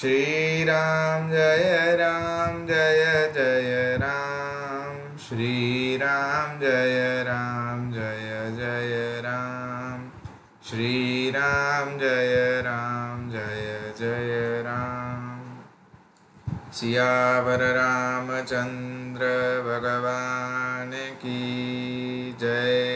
श्री राम जय राम, जय जय राम। श्री राम जय राम, जय जय राम। श्री राम जय राम, जय जय राम। सियावर रामचंद्र भगवान की जय।